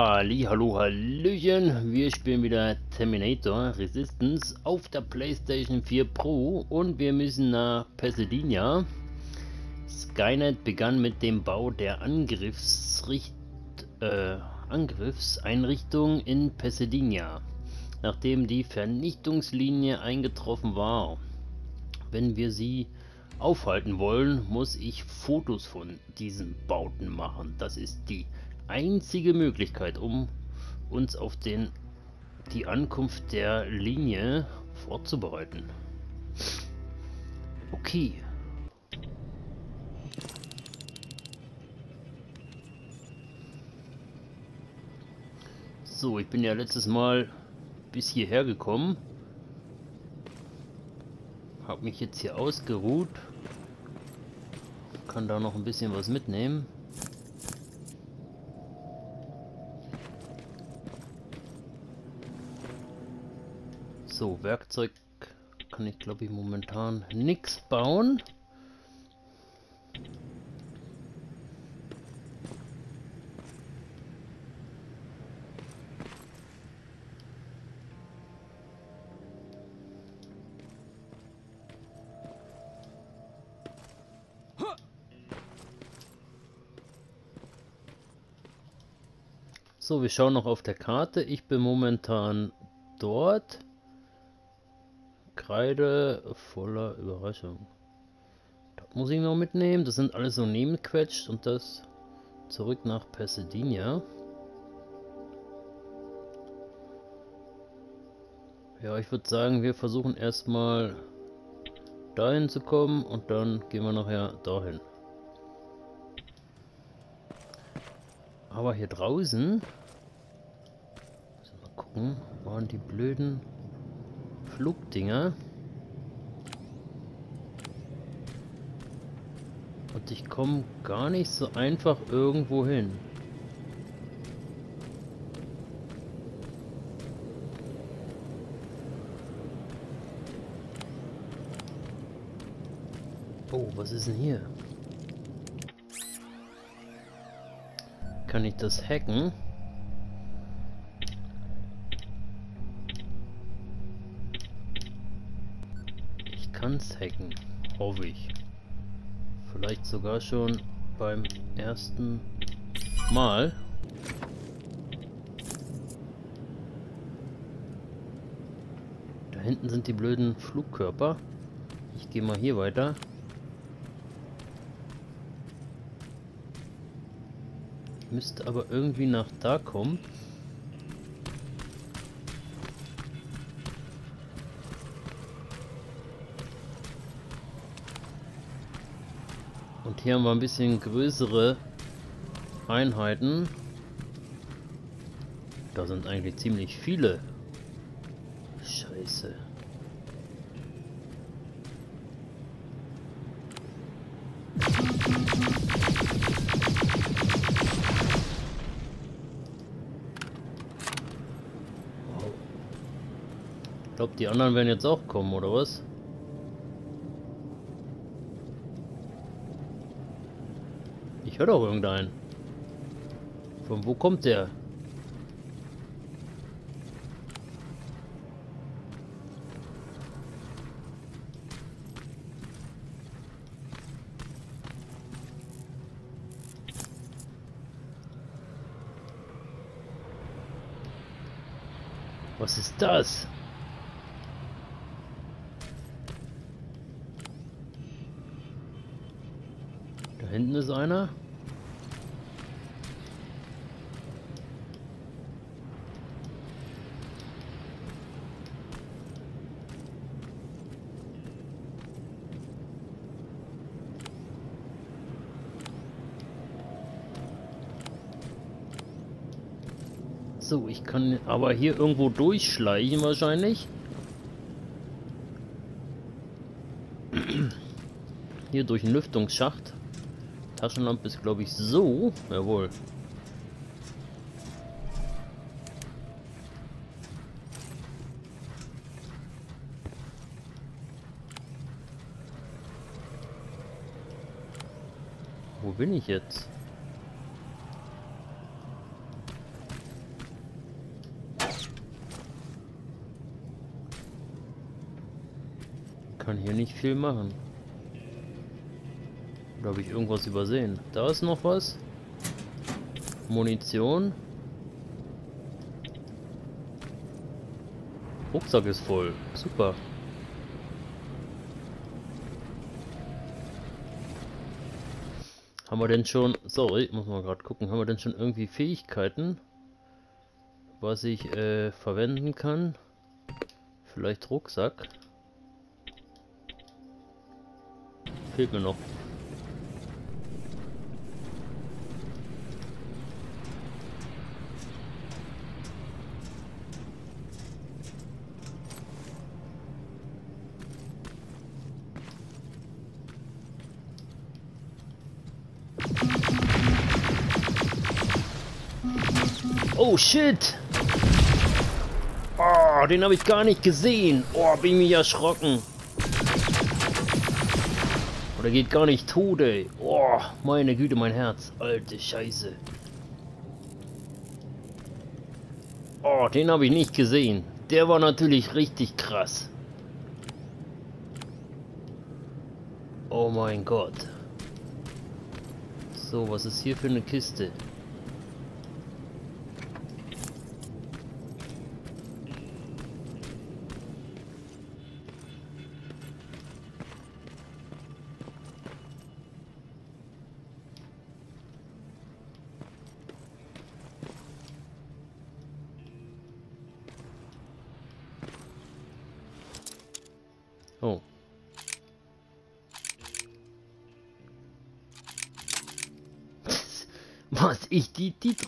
Halli, hallo, hallöchen. Wir spielen wieder Terminator Resistance auf der Playstation 4 Pro und wir müssen nach Pasadena. Skynet begann mit dem Bau der Angriffsricht äh, Angriffseinrichtung in Pasadena, nachdem die Vernichtungslinie eingetroffen war. Wenn wir sie aufhalten wollen, muss ich Fotos von diesen Bauten machen. Das ist die einzige Möglichkeit, um uns auf den die Ankunft der Linie vorzubereiten. Okay. So, ich bin ja letztes Mal bis hierher gekommen. Habe mich jetzt hier ausgeruht. Kann da noch ein bisschen was mitnehmen. So, Werkzeug kann ich glaube ich momentan nichts bauen. So, wir schauen noch auf der Karte. Ich bin momentan dort. Kreide voller Überraschung. Das muss ich noch mitnehmen. Das sind alles so Nebenquetscht und das zurück nach Pasadena. Ja, ich würde sagen, wir versuchen erstmal dahin zu kommen und dann gehen wir nachher dahin. Aber hier draußen, mal gucken, waren die blöden Flugdinger. Und ich komme gar nicht so einfach irgendwo hin. Oh, was ist denn hier? Kann ich das hacken? Hacken. Hoffe ich. Vielleicht sogar schon beim ersten Mal. Da hinten sind die blöden Flugkörper. Ich gehe mal hier weiter. müsste aber irgendwie nach da kommen. Hier haben wir ein bisschen größere Einheiten. Da sind eigentlich ziemlich viele. Scheiße. Ich glaube, die anderen werden jetzt auch kommen, oder was? Ich höre doch irgendeinen. Von wo kommt der? Was ist das? Da hinten ist einer. So, ich kann aber hier irgendwo durchschleichen wahrscheinlich. Hier durch den Lüftungsschacht. Taschenlampe ist glaube ich so. Jawohl. Wo bin ich jetzt? kann hier nicht viel machen. Oder habe ich irgendwas übersehen? Da ist noch was. Munition. Rucksack ist voll. Super. Haben wir denn schon... Sorry, muss man gerade gucken. Haben wir denn schon irgendwie Fähigkeiten? Was ich äh, verwenden kann? Vielleicht Rucksack? Fehlt mir noch. Oh shit! Oh, den habe ich gar nicht gesehen. Oh, bin ich erschrocken. Oder geht gar nicht tot, ey. Oh, meine Güte, mein Herz. Alte Scheiße. Oh, den habe ich nicht gesehen. Der war natürlich richtig krass. Oh mein Gott. So, was ist hier für eine Kiste?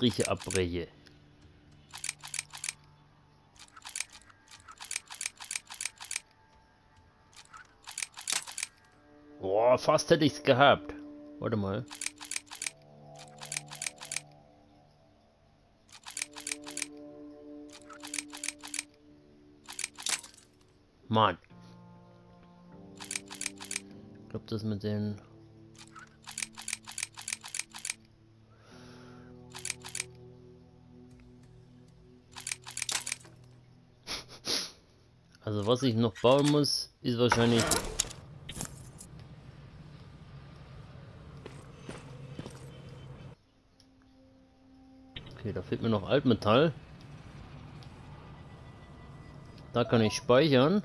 Die Dietriche abbreche. Boah, fast hätte ich's gehabt. Warte mal. Mann. Ich glaube, das mit den... was ich noch bauen muss, ist wahrscheinlich... Okay, da fehlt mir noch Altmetall. Da kann ich speichern.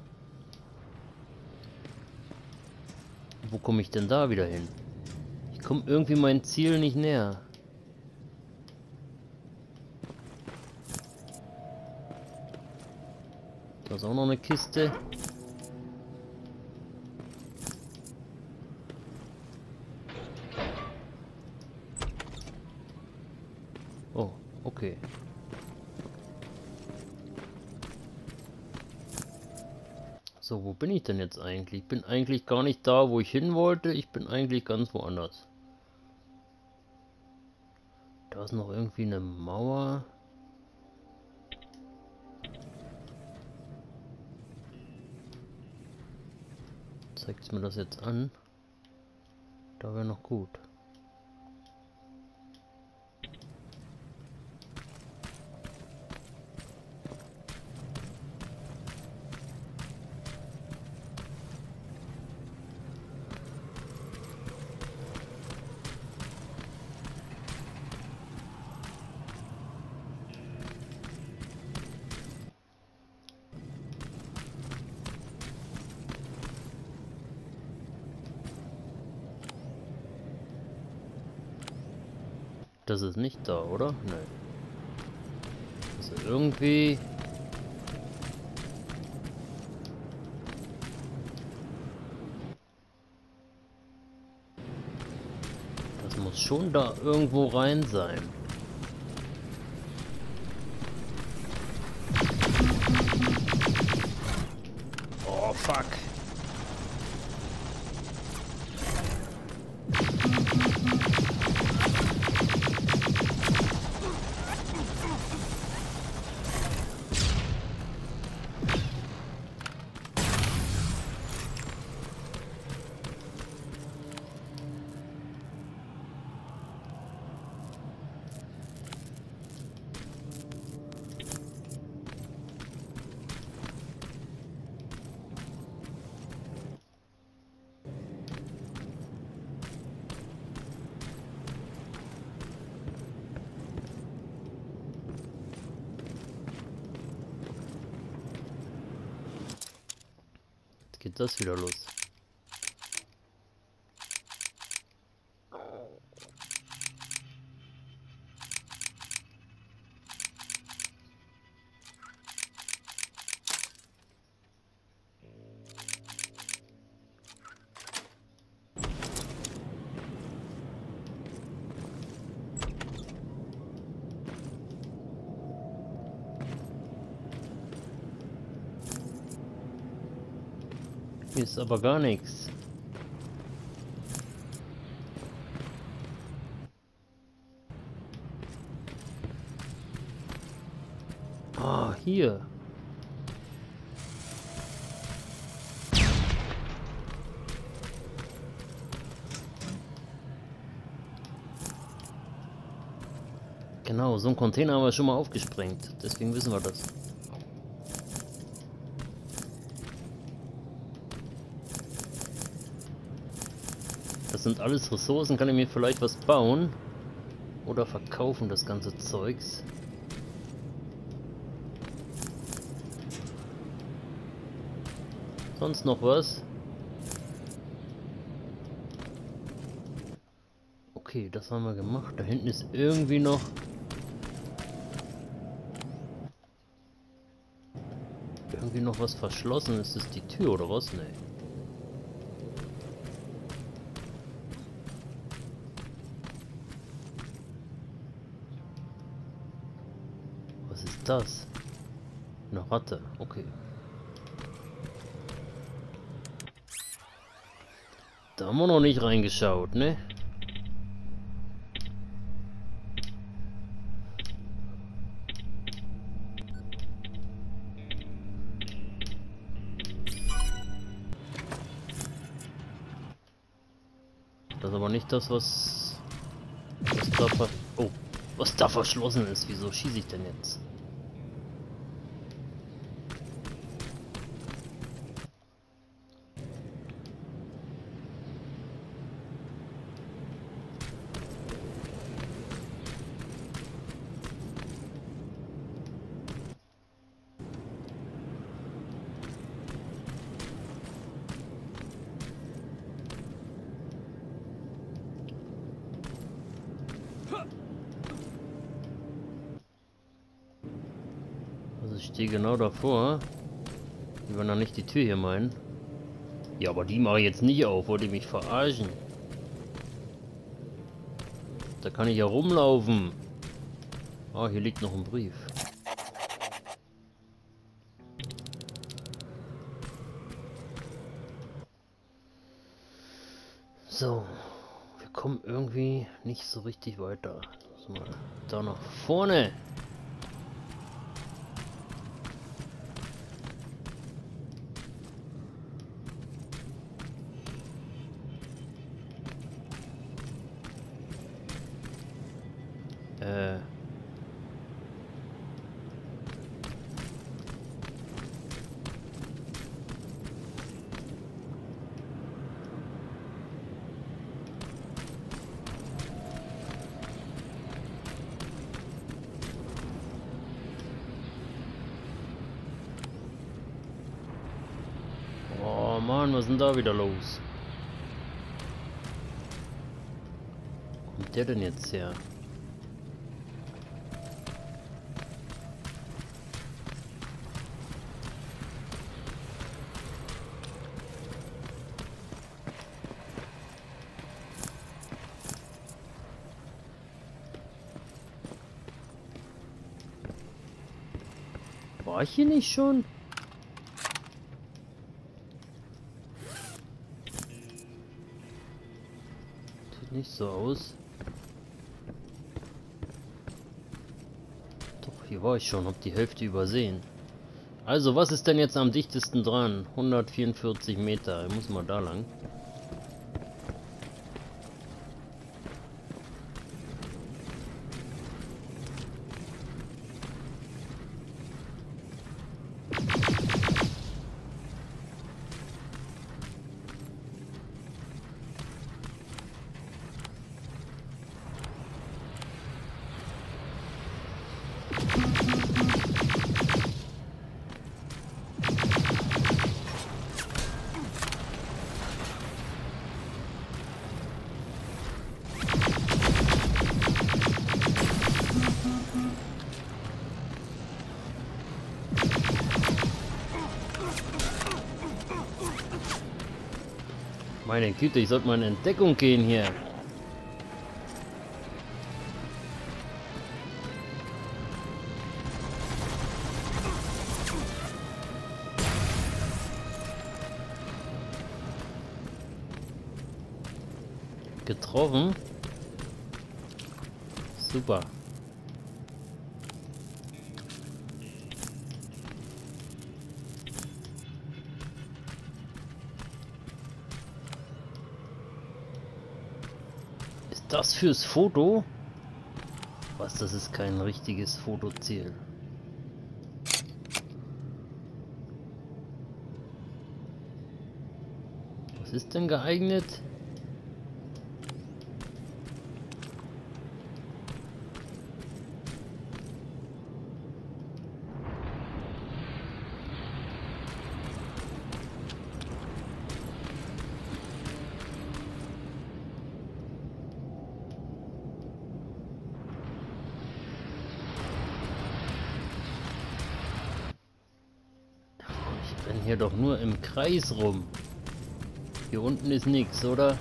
Wo komme ich denn da wieder hin? Ich komme irgendwie mein Ziel nicht näher. Da ist auch noch eine Kiste. Oh, okay. So, wo bin ich denn jetzt eigentlich? Ich bin eigentlich gar nicht da, wo ich hin wollte. Ich bin eigentlich ganz woanders. Da ist noch irgendwie eine Mauer. Zeigt mir das jetzt an? Da wäre noch gut. Ist nicht da, oder? Nein. Also irgendwie... Das muss schon da irgendwo rein sein. Geht ist aber gar nichts. Ah, hier. Genau, so ein Container haben wir schon mal aufgesprengt. Deswegen wissen wir das. Sind alles Ressourcen. Kann ich mir vielleicht was bauen? Oder verkaufen das ganze Zeugs? Sonst noch was? Okay, das haben wir gemacht. Da hinten ist irgendwie noch... Irgendwie noch was verschlossen. Ist das die Tür oder was? Nee. Was ist das? Eine Ratte. Okay. Da haben wir noch nicht reingeschaut, ne? Das ist aber nicht das, was, was da oh, was da verschlossen ist. Wieso schieße ich denn jetzt? Also ich stehe genau davor. Die wollen doch nicht die Tür hier meinen. Ja, aber die mache ich jetzt nicht auf, wollte ich mich verarschen. Da kann ich ja rumlaufen. Ah, hier liegt noch ein Brief. So, wir kommen irgendwie nicht so richtig weiter. Da nach vorne. Äh. Mann, was denn da wieder los? Wo kommt der denn jetzt her? War ich hier nicht schon? So aus. Doch, hier war ich schon, hab die Hälfte übersehen. Also, was ist denn jetzt am dichtesten dran? 144 Meter, ich muss mal da lang. Meine Güte, ich sollte mal in Entdeckung gehen hier. Getroffen. Super. Fürs Foto? Was, das ist kein richtiges Fotoziel. Was ist denn geeignet? hier doch nur im Kreis rum. Hier unten ist nichts, oder?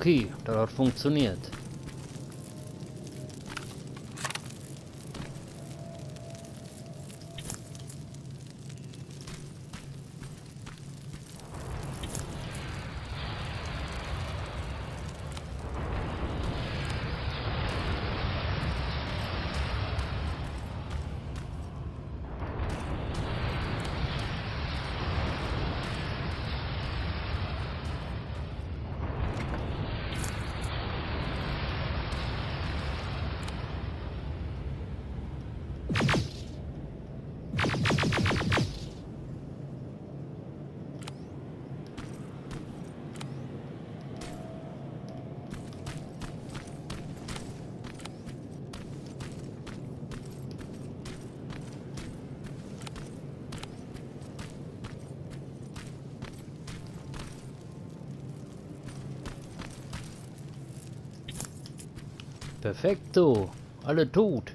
Okay, das hat funktioniert. Perfekto. Alle tot.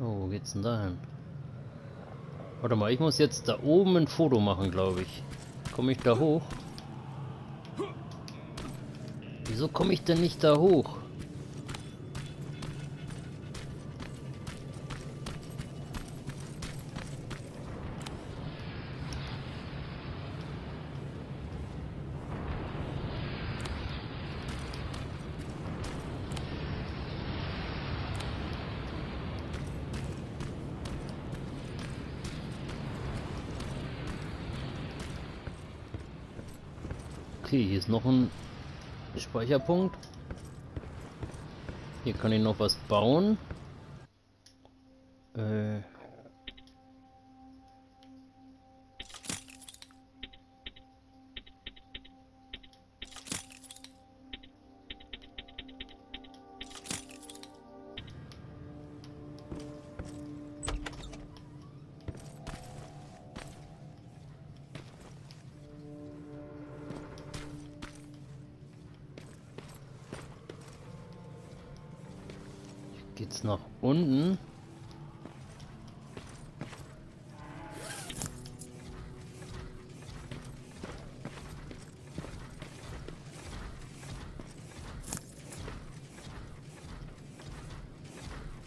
Oh, wo geht's denn da hin? Warte mal, ich muss jetzt da oben ein Foto machen, glaube ich. Komme ich da hoch? Wieso komme ich denn nicht da hoch? Okay, hier ist noch ein Speicherpunkt. Hier kann ich noch was bauen.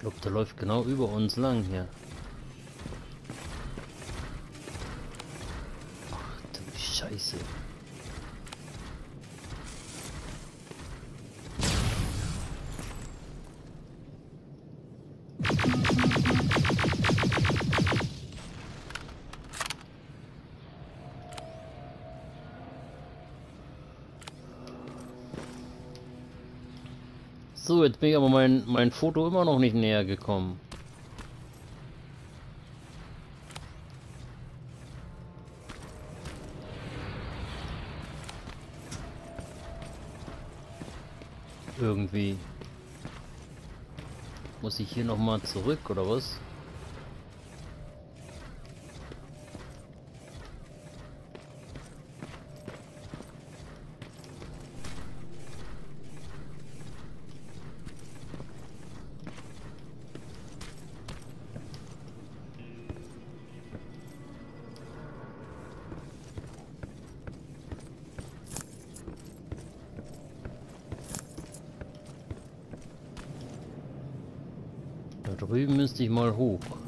Glaube, der läuft genau über uns lang hier. Bin ich aber mein, mein Foto immer noch nicht näher gekommen. Irgendwie. Muss ich hier nochmal zurück, oder was? Hoch.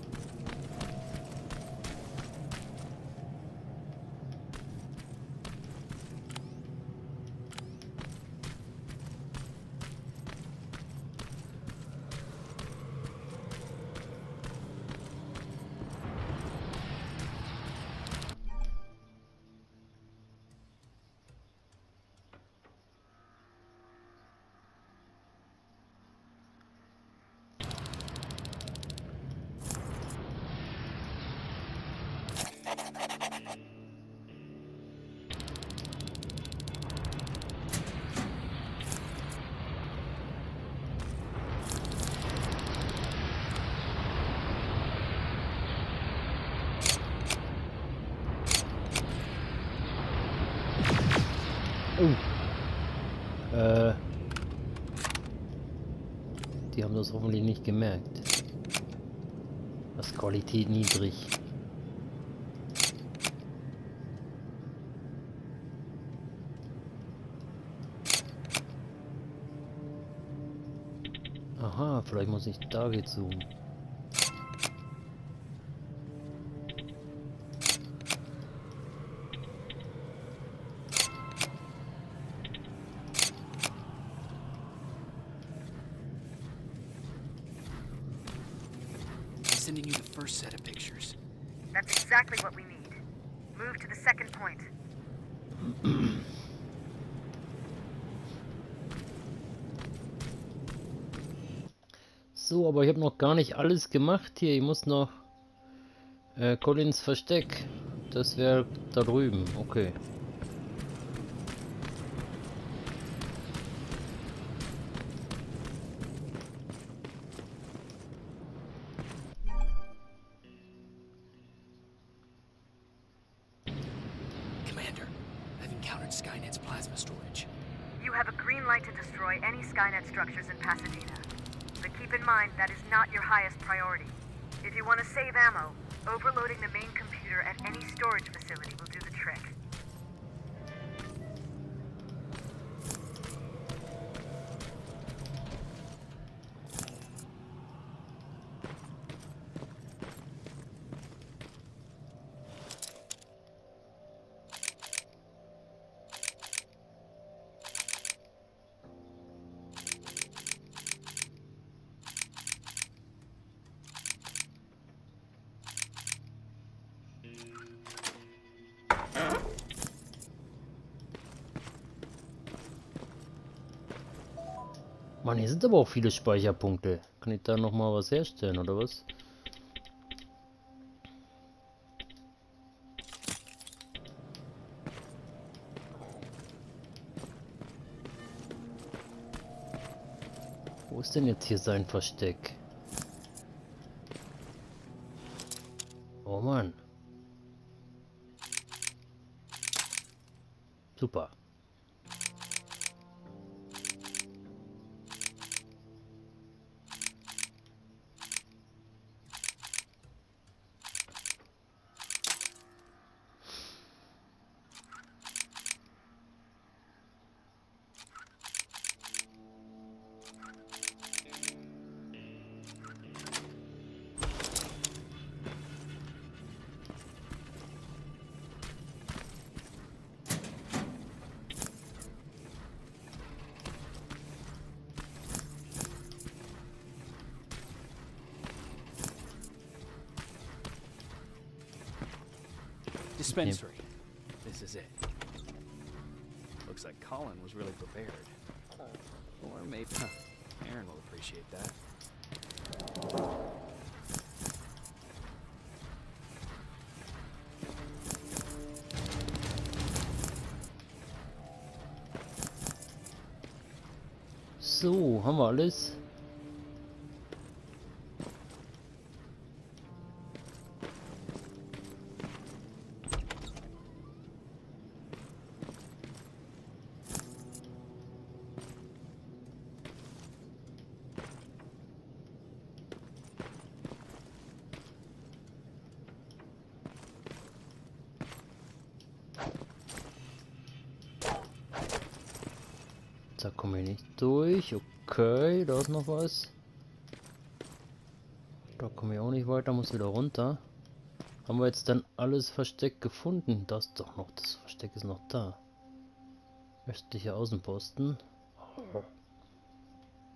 Hoffentlich nicht gemerkt. Das Qualität niedrig. Aha, vielleicht muss ich da zoomen. Aber ich habe noch gar nicht alles gemacht hier. Ich muss noch äh, Collins Versteck. Das wäre da drüben. Okay. Mann, hier sind aber auch viele Speicherpunkte. Kann ich da noch mal was herstellen, oder was? Wo ist denn jetzt hier sein Versteck? Dispensary. This is it. Looks like Colin was really prepared. Or maybe. Huh. Aaron will appreciate that. So, haben wir alles. Komme ich nicht durch. Okay, da ist noch was. Da komme ich auch nicht weiter, muss wieder runter. Haben wir jetzt dann alles Versteck gefunden? Das doch noch, das Versteck ist noch da. Östliche Außenposten.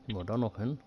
Gehen wir da noch hin?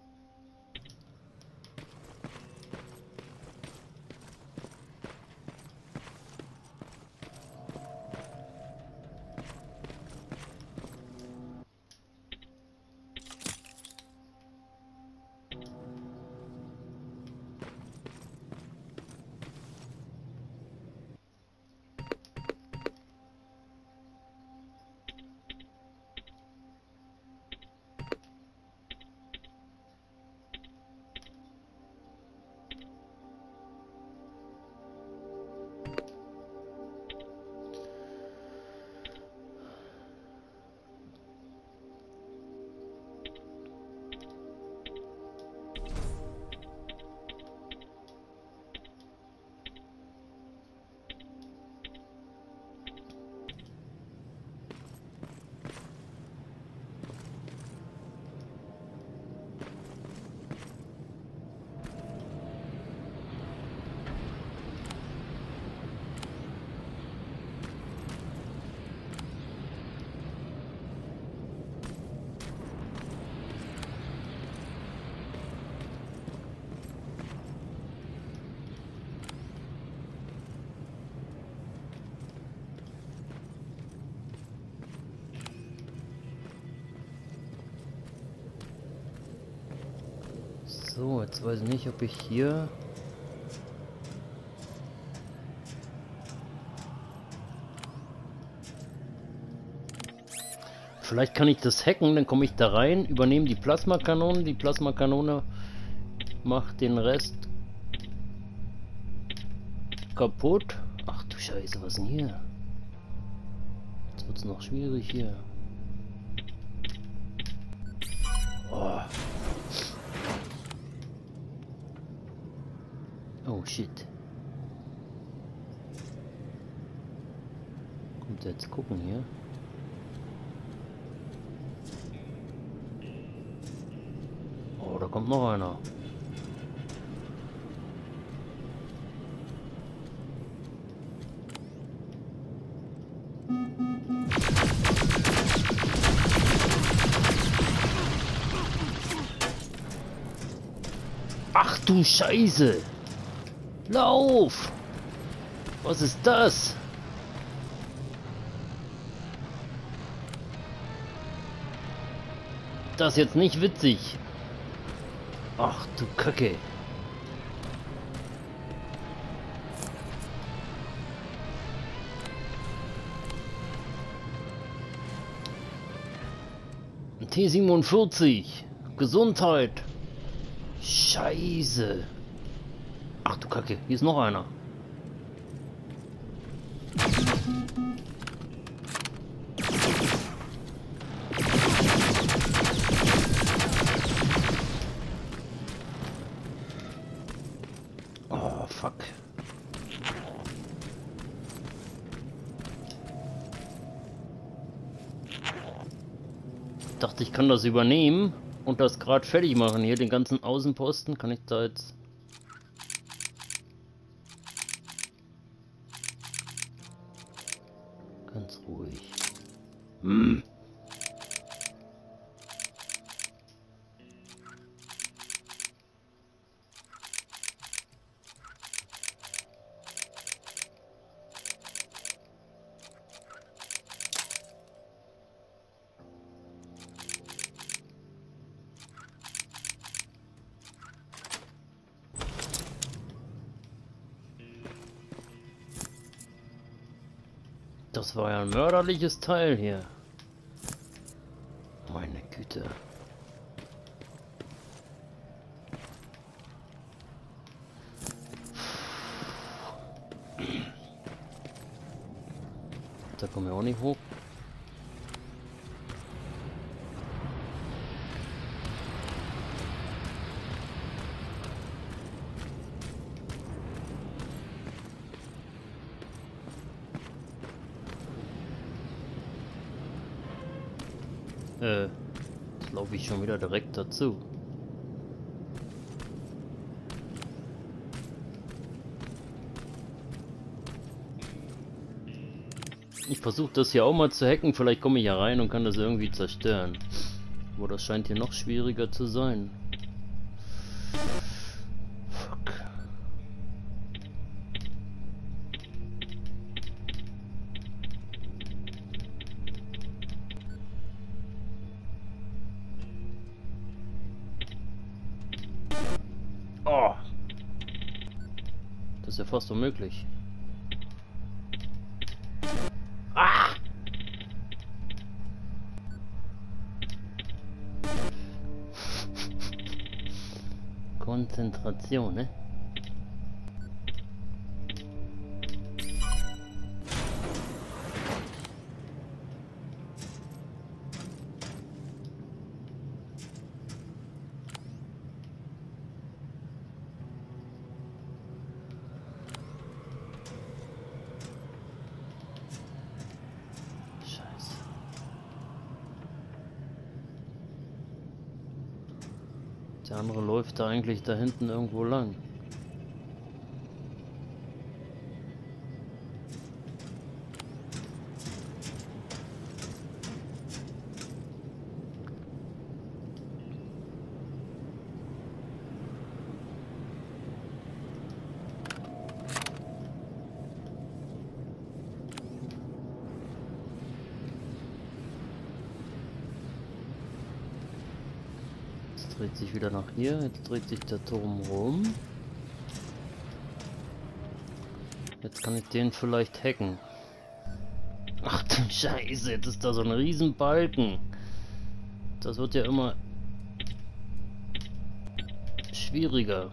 So, jetzt weiß ich nicht, ob ich hier... Vielleicht kann ich das hacken, dann komme ich da rein, übernehme die Plasmakanone, die Plasmakanone macht den Rest kaputt. Ach du Scheiße, was denn hier? Jetzt wird es noch schwierig hier. Gucken hier? Oh, da kommt noch einer. Ach du Scheiße! Lauf! Was ist das? Das jetzt nicht witzig. Ach du Kacke. T47. Gesundheit. Scheiße. Ach du Kacke, hier ist noch einer. Kann das übernehmen und das gerade fertig machen. Hier den ganzen Außenposten kann ich da jetzt mörderliches Teil hier. Meine Güte. Da kommen wir auch nicht hoch. Äh, laufe ich schon wieder direkt dazu. Ich versuche das hier auch mal zu hacken, vielleicht komme ich ja rein und kann das irgendwie zerstören. Aber das scheint hier noch schwieriger zu sein. Fast unmöglich. Ah! Konzentration, ne? Eigentlich da hinten irgendwo lang. Jetzt dreht sich wieder nach hier. Jetzt dreht sich der Turm rum. Jetzt kann ich den vielleicht hacken. Ach du Scheiße, jetzt ist da so ein Riesenbalken. Das wird ja immer schwieriger.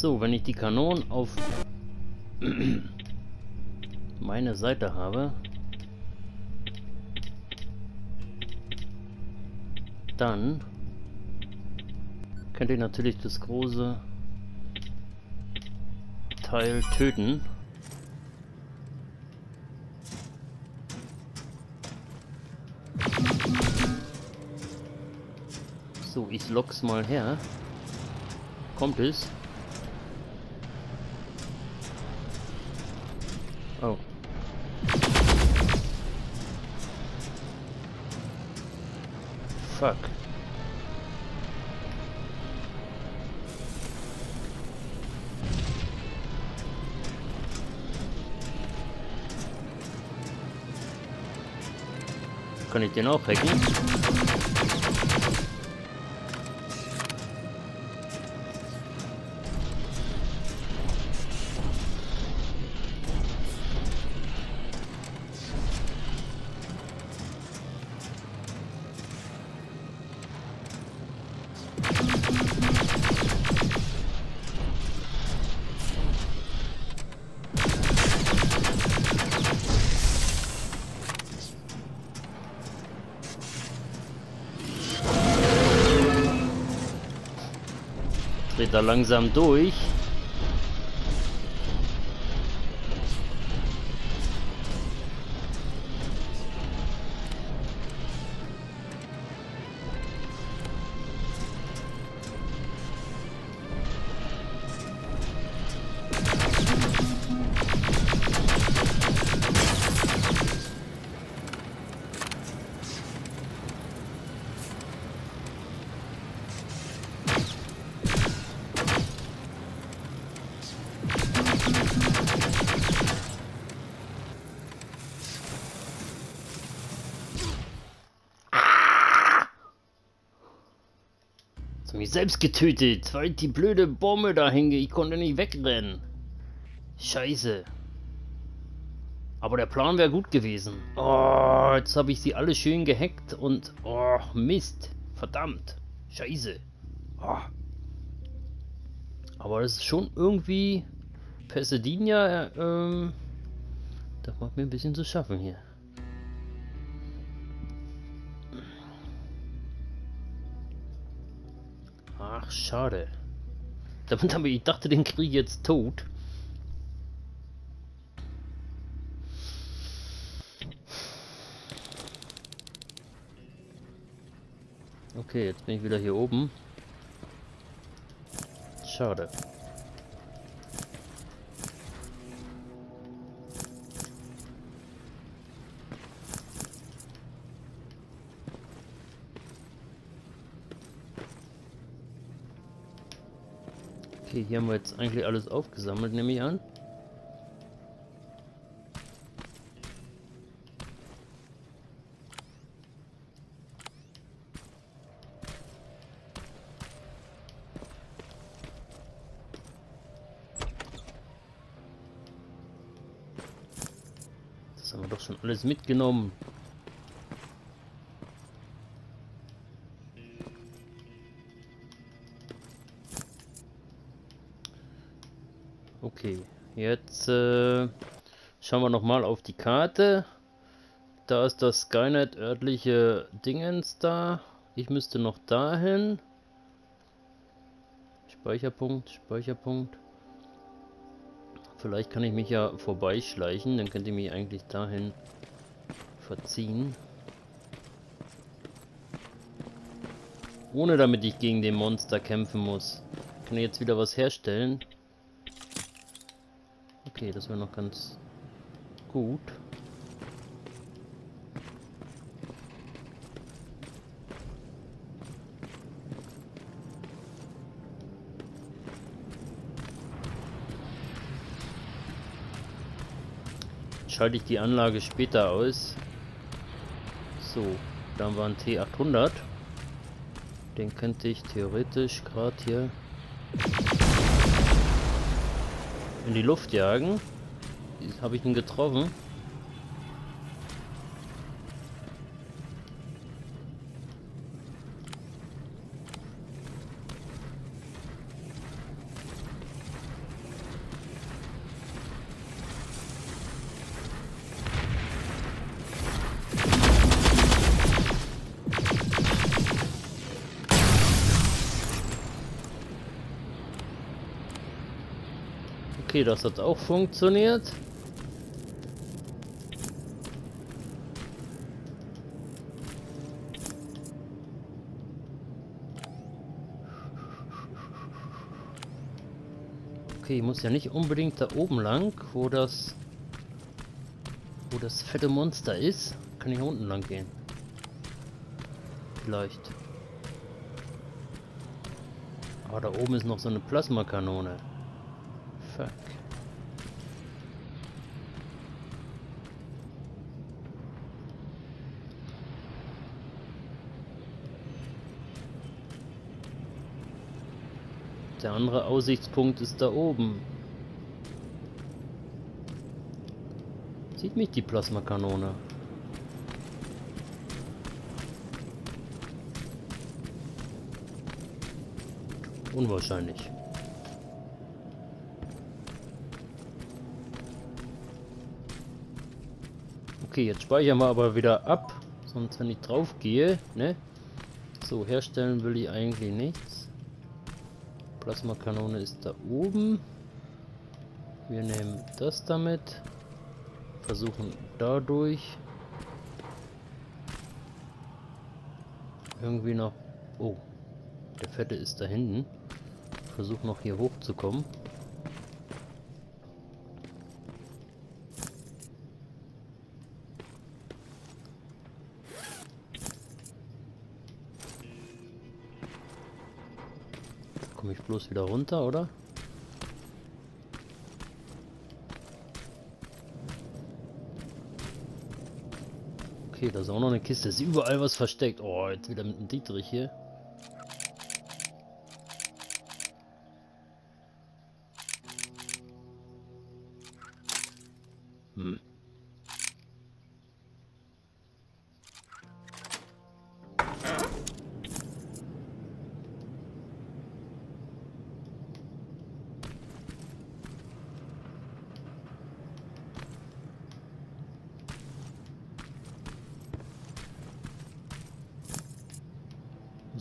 So, wenn ich die Kanonen auf meine Seite habe, dann könnt ihr natürlich das große Teil töten. So, ich lock's mal her. Kommt es? Fuck. Kann ich den auch hacken? Da langsam durch. Mich selbst getötet, weil die blöde Bombe da hing. Ich konnte nicht wegrennen. Scheiße. Aber der Plan wäre gut gewesen. Oh, jetzt habe ich sie alle schön gehackt und... Oh, Mist. Verdammt. Scheiße. Oh. Aber das ist schon irgendwie... Pasadena, ähm... Das macht mir ein bisschen zu schaffen hier. Schade. Habe ich dachte, den Krieg jetzt tot. Okay, jetzt bin ich wieder hier oben. Schade. Okay, hier haben wir jetzt eigentlich alles aufgesammelt, nehme ich an. Das haben wir doch schon alles mitgenommen. Schauen wir nochmal auf die Karte. Da ist das Skynet örtliche Dingens da. Ich müsste noch dahin. Speicherpunkt, Speicherpunkt. Vielleicht kann ich mich ja vorbeischleichen, dann könnt ihr mich eigentlich dahin verziehen. Ohne damit ich gegen den Monster kämpfen muss. Ich kann jetzt wieder was herstellen. Okay, das wäre noch ganz gut. Schalte ich die Anlage später aus. So, dann war ein T800. Den könnte ich theoretisch gerade hier in die Luft jagen. Habe ich ihn getroffen? Okay, das hat auch funktioniert. Okay, ich muss ja nicht unbedingt da oben lang, wo das wo das fette Monster ist. Kann ich unten lang gehen. Vielleicht. Aber da oben ist noch so eine Plasmakanone. Der andere Aussichtspunkt ist da oben. Sieht mich die Plasmakanone. Unwahrscheinlich. Okay, jetzt speichern wir aber wieder ab. Sonst, wenn ich drauf gehe, ne? So, herstellen will ich eigentlich nichts. Plasmakanone ist da oben. Wir nehmen das damit. Versuchen dadurch irgendwie noch... Oh, der Fette ist da hinten. Versuch noch hier hochzukommen. Wieder runter, oder? Okay, da ist auch noch eine Kiste. Ist überall was versteckt. Oh, jetzt wieder mit dem Dietrich hier.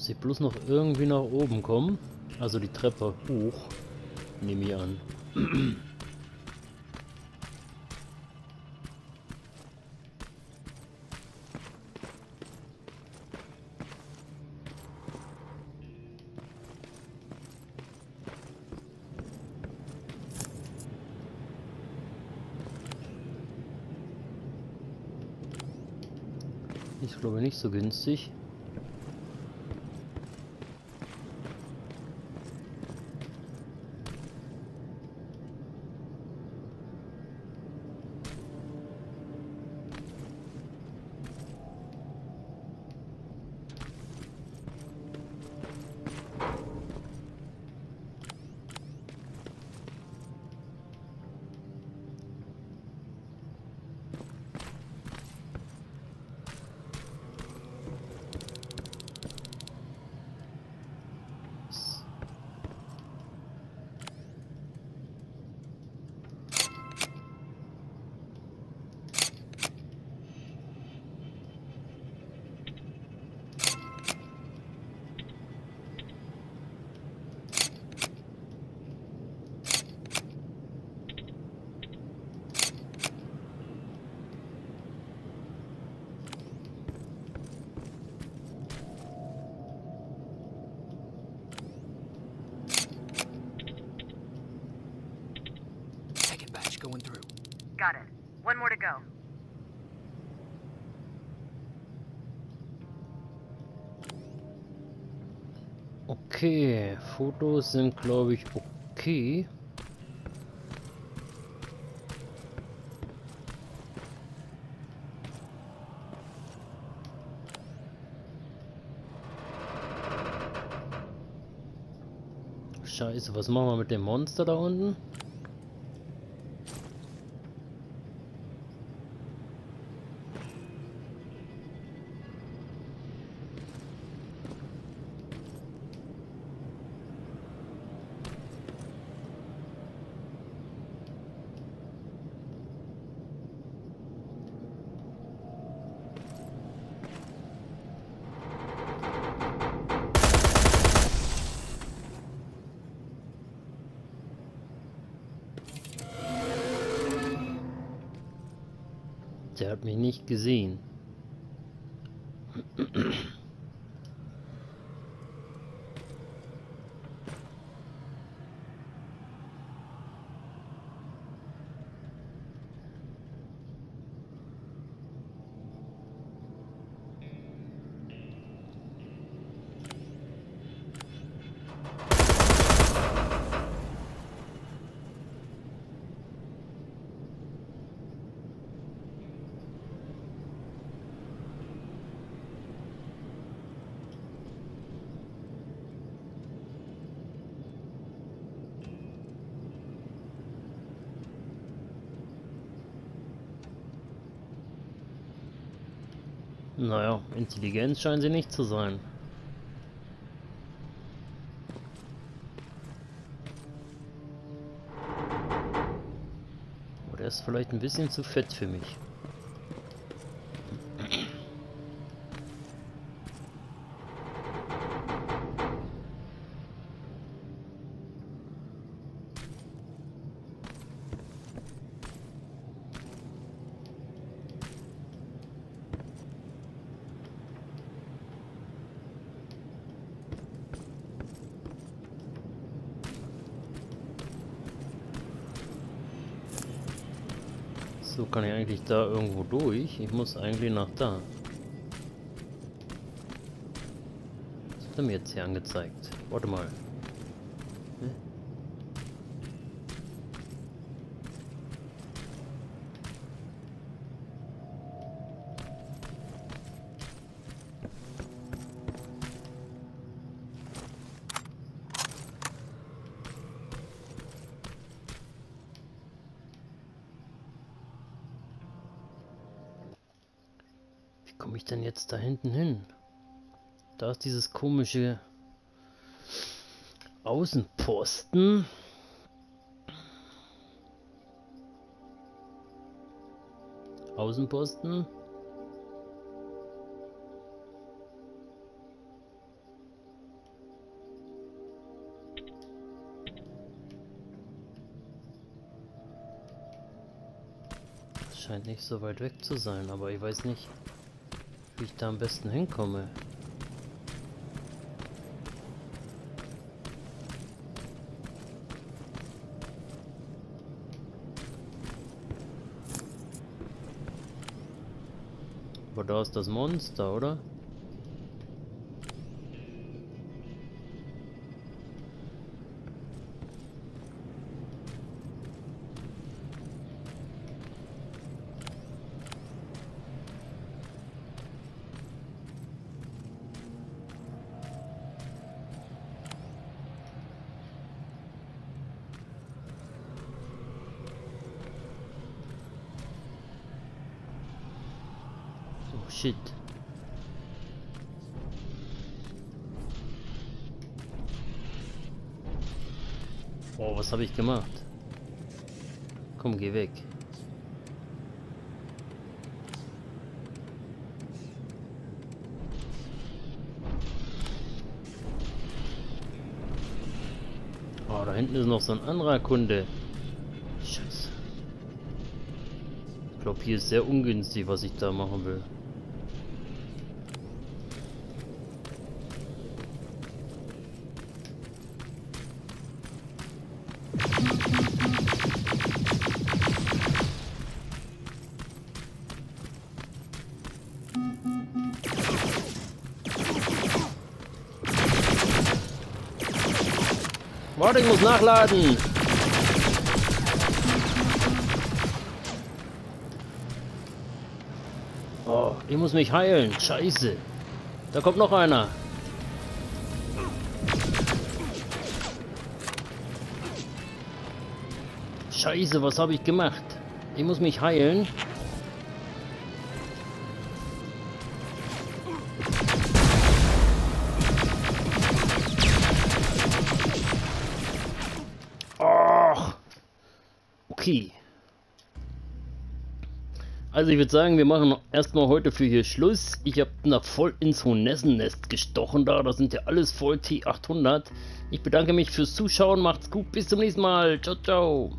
Ich bloß noch irgendwie nach oben kommen. Also die Treppe hoch. Nehme ich an. Ich glaube nicht so günstig. Okay, Fotos sind glaube ich okay. Scheiße, was machen wir mit dem Monster da unten? Der hat mich nicht gesehen. Naja, Intelligenz scheinen sie nicht zu sein. Oder ist vielleicht ein bisschen zu fett für mich. Da irgendwo durch. Ich muss eigentlich nach da. Was hat er mir jetzt hier angezeigt? Warte mal. Denn jetzt da hinten hin? Da ist dieses komische Außenposten. Außenposten. Scheint nicht so weit weg zu sein, aber ich weiß nicht, wie ich da am besten hinkomme. Aber da ist das Monster, oder? Oh, was habe ich gemacht? Komm, geh weg. Oh, da hinten ist noch so ein anderer Kunde. Scheiße. Ich glaube, hier ist sehr ungünstig, was ich da machen will. Muss nachladen. Oh, ich muss mich heilen. Scheiße. Da kommt noch einer. Scheiße, was habe ich gemacht? Ich muss mich heilen. Also ich würde sagen, wir machen erstmal heute für hier Schluss. Ich habe da voll ins Hornessennest gestochen da. Das sind ja alles voll T800. Ich bedanke mich fürs Zuschauen. Macht's gut. Bis zum nächsten Mal. Ciao, ciao.